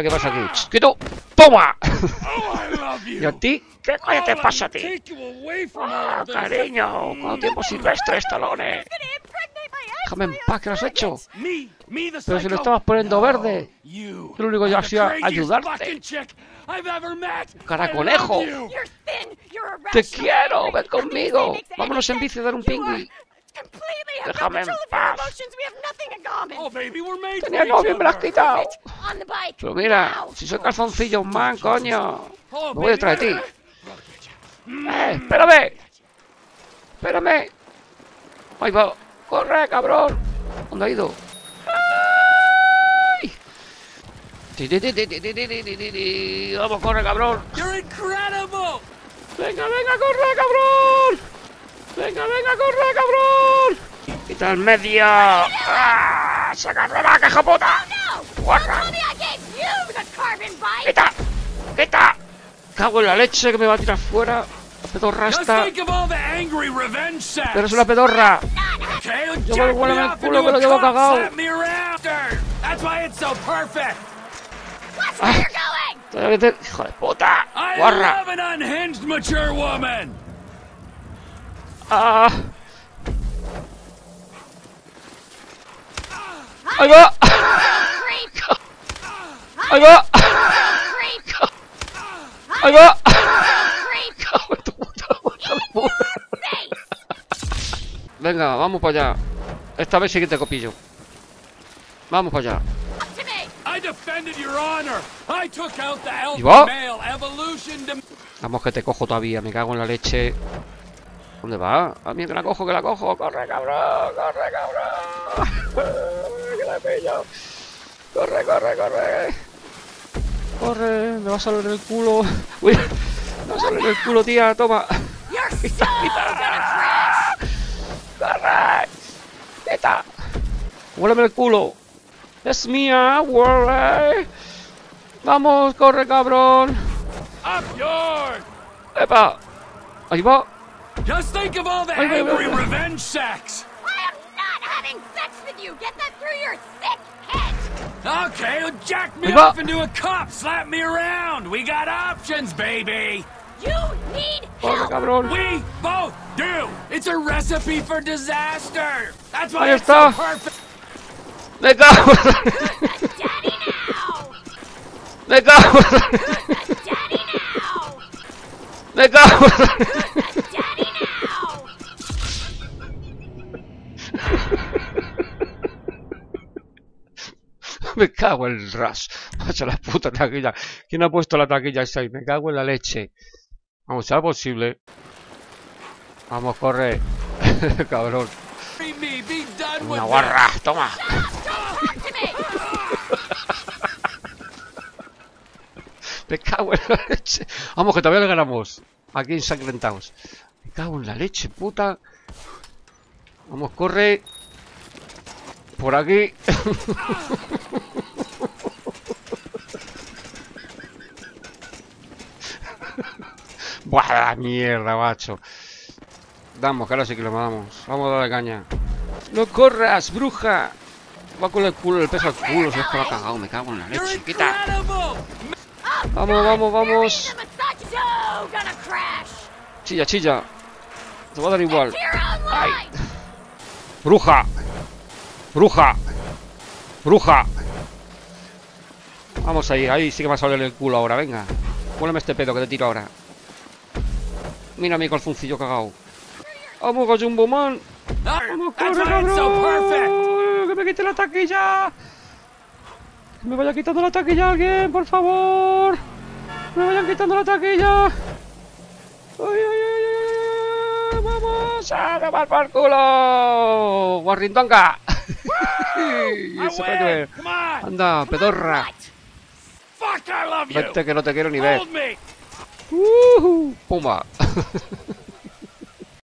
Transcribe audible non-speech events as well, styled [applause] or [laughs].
ver qué pasa aquí. ¡Quieto! ¡Toma! [laughs] ¿Y a ti? ¿Qué coño te pasa a ti? Oh, cariño! ¿Cuánto tiempo silvestre, Stallone? Déjame en paz, ¿qué has hecho? Pero si lo estabas poniendo verde. Yo lo único que hacía ayudarte. ¡Caraconejo! ¡Te quiero! ¡Ven conmigo! ¡Vámonos en bici a dar un pingüi! Déjame. Tenía novio y me lo has quitado. Pero mira, si soy calzoncillo, man, coño. Me voy detrás de ti. Eh, espérame. Espérame. Ahí va. Corre, cabrón. ¿Dónde ha ido? Vamos, corre, cabrón. Venga, venga, corre, cabrón. ¡Venga, venga, corre, cabrón! ¡Quita el medio! ¡Ah! ¡Sacarle la caja puta! ¡Guarra! ¡Quita! ¡Quita! Cago en la leche que me va a tirar fuera. Pedorra esta. Pero es una pedorra. Yo me vuelo en el culo que lo llevo cagado. Ah, ¡Hijo de puta! ¡Guarra! ¡Ah! ¡Ahí va! ¡Ahí va! ¡Ahí va! Cago en tu puta puta. Venga, vamos para allá. Esta vez sí que te copillo. Vamos para allá. Alpha va? male evolution to Vamos que te cojo todavía, me cago en la leche. ¿Dónde va? A mí que la cojo, que la cojo. Corre, cabrón, corre, cabrón. [laughs] que la pillo. Corre, corre, corre. Corre, me va a salir en el culo. [laughs] Uy, me va a salir en el culo, tía, toma. Gonna [laughs] crash. ¡Corre! ¡Quita! ¡Huéleme el culo! ¡Es mía! ¡Huele! ¡Vamos, corre, cabrón! up yours. ¡Epa! ¡Ahí va! Just think of all the Wait, wait, wait, angry wait. revenge sex. I am not having sex with you. Get that through your thick head. Okay, well, jack me off into a cop, slap me around. We got options, baby. You need oh, ¡Corre, help. cabrón! We both do. It's a recipe for disaster. That's why Ahí it's so está. perfect. ¡Me cago! [laughs] Daddy now. ¡Me cago! Daddy now. ¡Me cago! [laughs] Me cago en el ras. Macho, la puta taquilla. ¿Quién ha puesto la taquilla esa ahí? Me cago en la leche. Vamos, sea posible. Vamos, corre. [laughs] Cabrón. Una guarra. Toma. [laughs] Me cago en la leche. Vamos, que todavía le ganamos. Aquí ensangrentados. Me cago en la leche, puta. Vamos, corre. Por aquí. [laughs] Buah, la mierda, macho. Damos, que ahora sí que lo matamos. Vamos a darle caña. ¡No corras, bruja! Va con el culo, el peso al culo, se es que lo ha cagado, me cago en la leche. Quita. Vamos, vamos, vamos. Chilla, chilla. Te va a dar igual. Ay. Bruja. Bruja. Bruja. Vamos ahí, ahí sí que me va a salir el culo ahora, venga. Huéleme este pedo que te tiro ahora. Mira mi calzoncillo cagado. Vamos, Gallumbo Man. Vamos, corre, cabrón. Que me quite la taquilla. Que me vaya quitando la taquilla alguien, por favor. Que me vayan quitando la taquilla. Ay, ay, ay, ay, ay, vamos a tomar por culo. Guarrindonga. [laughs] que... Anda, pedorra. Vete que no te quiero ni ver. Pumba. [laughs]